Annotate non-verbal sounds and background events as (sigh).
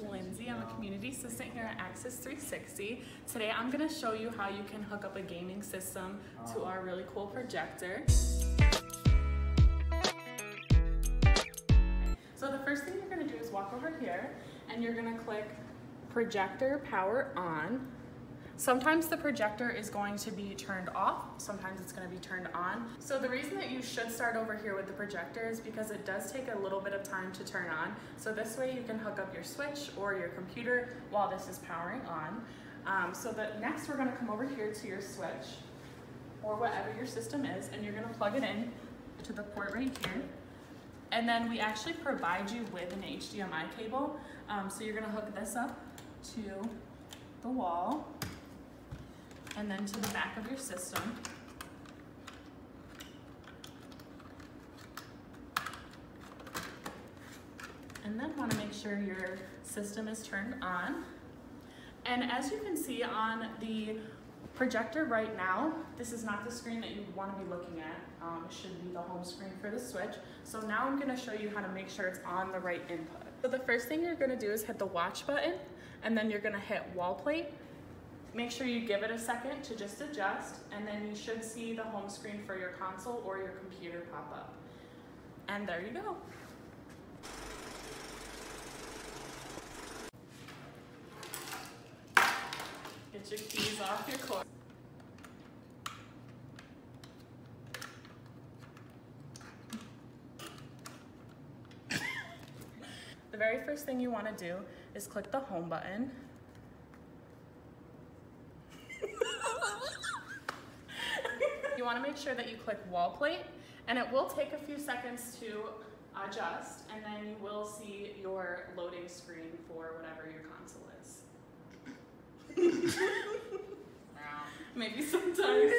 Lindsay. I'm a community assistant here at Axis 360. Today I'm going to show you how you can hook up a gaming system to oh. our really cool projector. So the first thing you're going to do is walk over here and you're going to click projector power on Sometimes the projector is going to be turned off, sometimes it's going to be turned on. So the reason that you should start over here with the projector is because it does take a little bit of time to turn on. So this way you can hook up your switch or your computer while this is powering on. Um, so the, next we're going to come over here to your switch or whatever your system is and you're going to plug it in to the port right here. And then we actually provide you with an HDMI cable. Um, so you're going to hook this up to the wall and then to the back of your system. And then want to make sure your system is turned on. And as you can see on the projector right now, this is not the screen that you want to be looking at. Um, it should be the home screen for the switch. So now I'm going to show you how to make sure it's on the right input. So the first thing you're going to do is hit the watch button and then you're going to hit wall plate Make sure you give it a second to just adjust, and then you should see the home screen for your console or your computer pop up. And there you go. Get your keys off your cord. the very first thing you want to do is click the home button wanna make sure that you click wall plate and it will take a few seconds to adjust and then you will see your loading screen for whatever your console is. (laughs) (laughs) Maybe sometimes